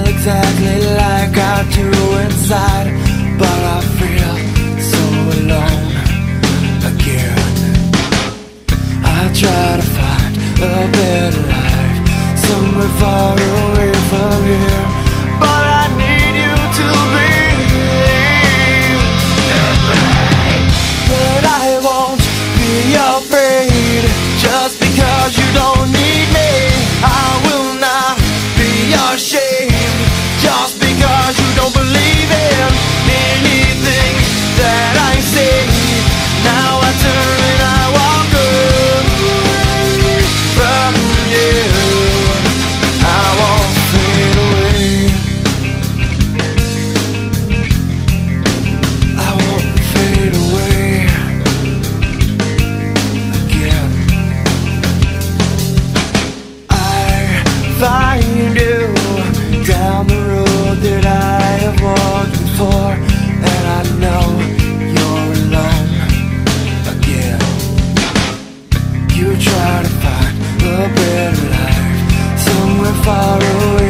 feel exactly like I do inside But I feel so alone again. I try to find a better life Somewhere far away from here But I need you to be here But I won't be your try to find a better life somewhere far away.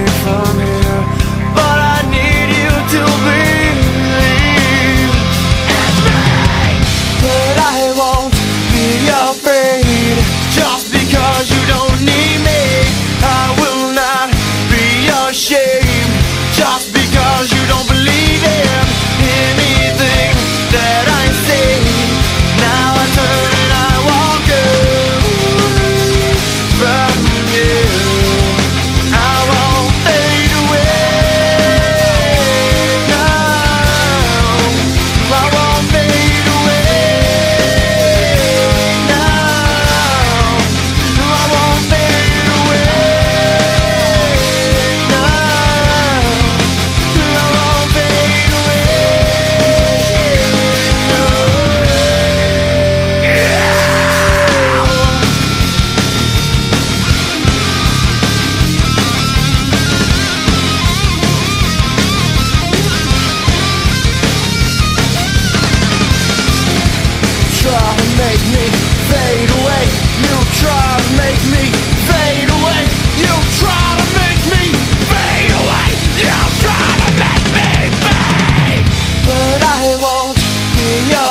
Romeo